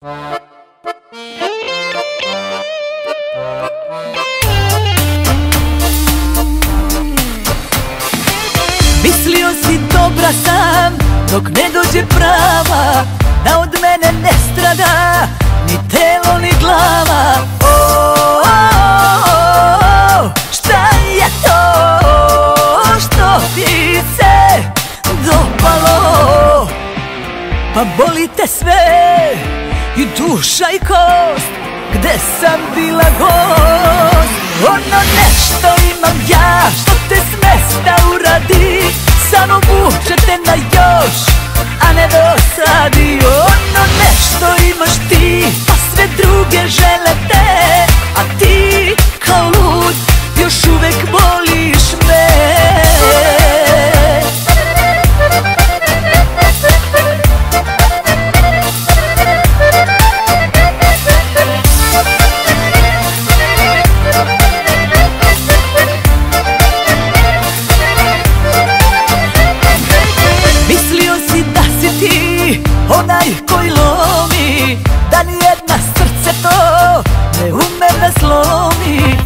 Mislio si dobra sam dok ne dođe prava Da od mene ne strada ni telo ni glava. Šta je to? Pa boli te sve i duša i kost Gde sam bila gost. Ono nešto imam ja što te smesta uradi. Samo vuče te na još, a ne dosadi. Ono nešto imaš ti, pa sve druge žele te. A ti kao lud još uvek koji lomi Da nijedna srce to ne ume da slomi.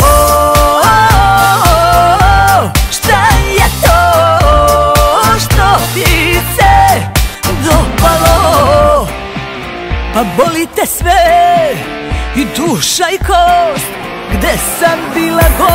Što ti Pa boli te sve i duša i kost Gde sam bila gost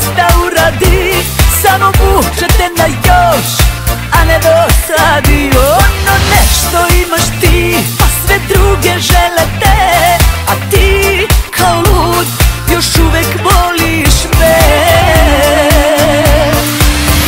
smesta uradi Samo vuče te na još, a ne dosadi. Ono nešto